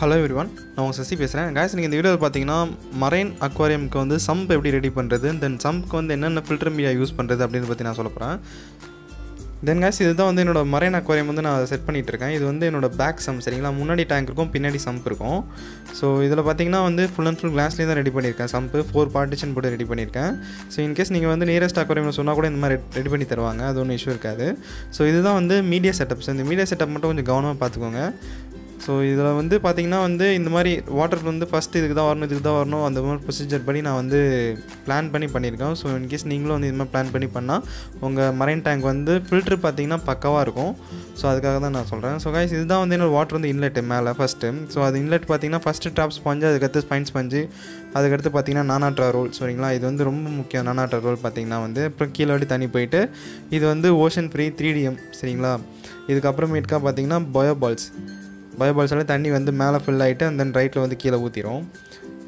Hello everyone நான் உங்கள் சசி பேசுகிறேன் காய்ஸ் நீங்கள் இந்த வீடியோவில் பார்த்தீங்கன்னா மரைன் அக்வாரியம்க்கு வந்து சம்ப் எப்படி ரெடி பண்ணுறது தென் சம்ப்க்கு வந்து என்னென்ன ஃபில்டர் மீடியா யூஸ் பண்ணுறது அப்படின்னு பற்றி நான் சொல்ல போகிறேன் தென் guys இதுதான் வந்து என்னோட மரைன் அக்வாரியம் வந்து நான் செட் பண்ணிகிட்டு இருக்கேன். இது வந்து என்னோட பேக் சம் சரிங்களா? முன்னாடி டேங்க் இருக்கும் பின்னாடி சம்ப் இருக்கும். ஸோ இதில் பார்த்தீங்கன்னா வந்து ஃபுல் அண்ட் ஃபுல் கிளாஸ்லேயே தான் ரெடி பண்ணியிருக்கேன் சம்ப்பு ஃபோர் பார்ட்டிஷன் போட்டு ரெடி பண்ணியிருக்கேன் ஸோ இன்கேஸ் நீங்கள் வந்து நியரஸ்ட் அக்வாரியம் சொன்னால் கூட இந்த மாதிரி ரெடி பண்ணி தருவாங்க. அது ஒன்றும் இஷ்யூ இருக்காது. ஸோ இதுதான் வந்து மீடியா செட்டப்ஸ் இந்த மீடியா செட்டப் மட்டும் கொஞ்சம் கவனமாக பார்த்துக்கோங்க ஸோ இதில் வந்து பார்த்திங்கன்னா வந்து இந்த மாதிரி வாட்டர் வந்து ஃபஸ்ட்டு இதுக்கு தான் வரணும் இதுக்கு தான் வரணும். அந்த மாதிரி ப்ரொசீஜர் படி நான் வந்து பிளான் பண்ணி பண்ணியிருக்கேன். ஸோ இன்கேஸ் நீங்களும் வந்து இது மாதிரி பிளான் பண்ணி பண்ணால் உங்கள் மரைன் டேங்க் வந்து ஃபில்ட்ரு பார்த்தீங்கன்னா பக்கவாக இருக்கும். ஸோ அதுக்காக தான் நான் சொல்கிறேன் ஸோ கைஸ் இதுதான் வந்து என்னோட வாட்டர் வந்து இன்லெட்டு மேலே ஃபஸ்ட்டு ஸோ அது இன்லெட் பார்த்தீங்கன்னா ஃபஸ்ட்டு டாப் ஸ்பாஞ்சு அதுக்கடுத்து ஸ்பைன் ஸ்பஞ்சு அதுக்கடுத்து பார்த்தீங்கன்னா நானாட்ரா ரோல் சரிங்களா? இது வந்து ரொம்ப முக்கியம் நானாட்ரா ரோல் பார்த்திங்கன்னா வந்து. அப்புறம் கீழே வாட்டி தண்ணி போயிட்டு இது வந்து ஓஷன் ஃப்ரீ த்ரீ டிஎம் சரிங்களா? இதுக்கப்புறமேட்டுக்கா பார்த்தீங்கன்னா பயோ எல்லாம் தண்ணி வந்து மேலே ஃபில் ஆகிட்டு அந்த தென் ரைட்டில் வந்து கீழே ஊற்றிடும்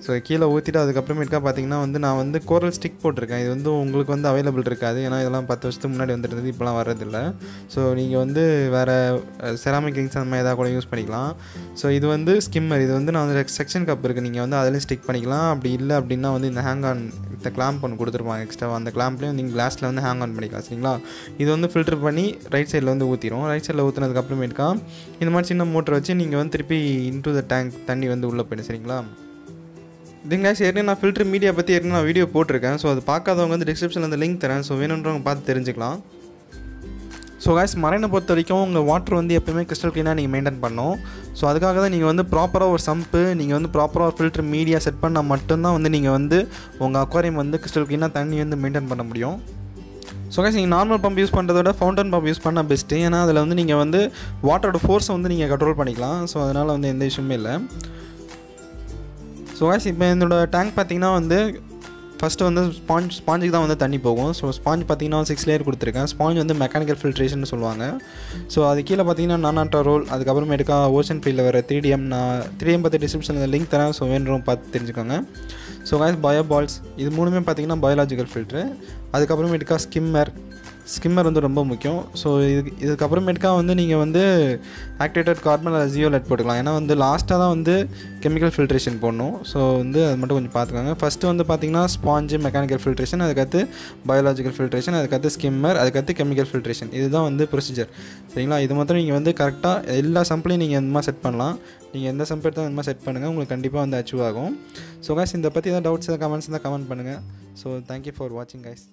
ஸோ கீழே ஊற்றிட்டு அதுக்கப்புறமேட்டுக்கா பார்த்தீங்கன்னா வந்து நான் வந்து கோரல் ஸ்டிக் போட்டிருக்கேன். இது வந்து உங்களுக்கு வந்து அவைலபிள் இருக்காது. ஏன்னா இதெல்லாம் பத்து வருஷத்துக்கு முன்னாடி வந்துருந்தது இப்போலாம் வர்றதில்ல. ஸோ நீங்கள் வந்து வேறு செராமிக் ரிங்ஸ் அந்த மாதிரி எதாவது கூட யூஸ் பண்ணிக்கலாம். ஸோ இது வந்து ஸ்கிம்மர் இது வந்து நான் வந்து செக்ஷன் கப் இருக்குது நீங்கள் வந்து அதிலையும் ஸ்டிக் பண்ணிக்கலாம். அப்படி இல்லை அப்படின்னா வந்து இந்த ஹேங் ஆன் இந்த கிளாம்ப் ஒன்று கொடுத்துருப்பாங்க எக்ஸ்ட்ரா அந்த கிளாம்ப்லேயும் நீங்கள் கிளாஸில் வந்து ஹேங் ஆன் பண்ணிக்கலாம். சரிங்களா? இது வந்து ஃபில்டர் பண்ணி ரைட் சைடில் வந்து ஊற்றிடும் ரைட் சைடில் ஊற்றுனதுக்கப்புறமேட்டுக்கா இந்த மாதிரி சின்ன மோட்டர் வச்சு நீங்கள் வந்து திருப்பி இன்ட்டு த டேங்க் தண்ணி வந்து உள்ளே போயிடும். சரிங்களா? இதுங்க ஏற்கனவே நான் ஃபில்டர் மீடியா பற்றி ஏற்கனவே நான் வீடியோ போட்டிருக்கேன். ஸோ அது பார்க்காதவங்க வந்து டிஸ்கிரிப்ஷனில் அந்த லிங்க் தரேன். ஸோ வேணுன்றவங்க பார்த்து தெரிஞ்சுக்கலாம். ஸோ காய்ஸ் மரைனை பொறுத்த வரைக்கும் உங்கள் வாட்டர் வந்து எப்போயுமே கிறிஸ்டல் க்ளீனாக நீங்கள் மெயின்டைன் பண்ணணும். ஸோ அதுக்காக தான் நீங்கள் வந்து ப்ராப்பராக ஒரு சம்ப்பு நீங்கள் வந்து ப்ராப்பராக ஒரு ஃபில்டர் மீடியா செட் பண்ணால் மட்டும்தான் வந்து நீங்கள் வந்து உங்கள் அக்வாரியம் வந்து கிறிஸ்டல் க்ளீனாக தண்ணி வந்து மெயின்டைன் பண்ண முடியும். ஸோ கைஸ் நீங்கள் நார்மல் பம்ப் யூஸ் பண்ணுறத விட ஃபவுண்டன் பம்ப் யூஸ் பண்ணால் பெஸ்ட்டு ஏன்னா அதில் வந்து நீங்கள் வந்து வாட்டரோட ஃபோர்ஸை வந்து நீங்கள் கண்ட்ரோல் பண்ணிக்கலாம். ஸோ அதனால் வந்து எந்த இஷ்யூமே இல்லை. ஸோ இப்போ என்னோடய டேங்க் பார்த்தீங்கன்னா வந்து ஃபஸ்ட்டு வந்து ஸ்பாஞ்ச் ஸ்பாஞ்சுக்கு தான் வந்து தண்ணி போகும். ஸோ ஸ்பாஞ்ச் பார்த்தீங்கன்னா சிக்ஸ் லேயர் கொடுத்துருக்கேன். ஸ்பாஞ்ச் வந்து மெக்கானிக்கல் ஃபில்ட்ரேஷன் சொல்லுவாங்க. ஸோ அது கீழே பார்த்தீங்கன்னா நானாட்டா ரோல் அதுக்கப்புறமேட்டுக்கா ஓஷன் ஃபீல்டில் வர த்ரீ டிஎம் நான் த்ரீ டிஎம் பற்றி டிஸ்கிரிப்ஷனில் லிங்க் தரேன். ஸோ வேணும் பார்த்து தெரிஞ்சுக்கோங்க. ஸோ காய்ஸ் பயோ பால்ஸ் இது மூணுமே பார்த்தீங்கன்னா பயாலஜிக்கல் ஃபில்ட்ரு அதுக்கப்புறமேட்டுக்கா ஸ்கிம்மர் ஸ்கிம்மர் வந்து ரொம்ப முக்கியம். ஸோ இதுக்கு இதுக்கப்புறமேட்டுக்கா வந்து நீங்கள் வந்து ஆக்டிவேட்டட் கார்பன் ஜியோ லெட் போட்டுக்கலாம். ஏன்னா வந்து லாஸ்ட்டாக தான் வந்து கெமிக்கல் ஃபில்ட்ரேஷன் போடணும். ஸோ வந்து அது மட்டும் கொஞ்சம் பார்த்துக்கோங்க ஃபஸ்ட்டு வந்து பார்த்தீங்கன்னா ஸ்பாஞ்சு மெக்கானிக்கல் ஃபில்ட்ரேஷன் அதுக்கடுத்து பயாலஜிக்கல் ஃபில்ட்ரேஷன் அதுக்கடுத்து ஸ்கிம்மர் அதுக்கடுத்து கெமிக்கல் ஃபில்ட்ரேஷன் இதுதான் வந்து ப்ரொசீஜர் சரிங்களா? இது மாத்திரம் நீங்கள் வந்து கரெக்டாக எல்லா சம்பிளையும் நீங்கள் இந்த மாதிரி செட் பண்ணலாம். நீங்கள் எந்த சம்ப் எடுத்தால் இந்த மாதிரி செட் பண்ணுங்கள் உங்களுக்கு கண்டிப்பாக வந்து அச்சீவ் ஆகும். ஸோ காய்ஸ் இந்த பற்றி ஏதாவது டவுட்ஸ் எதாவது கமெண்ட்ஸ் இருந்தால் கமெண்ட் பண்ணுங்கள் ஸோ தேங்க்யூ ஃபார் வாட்சிங் கைஸ்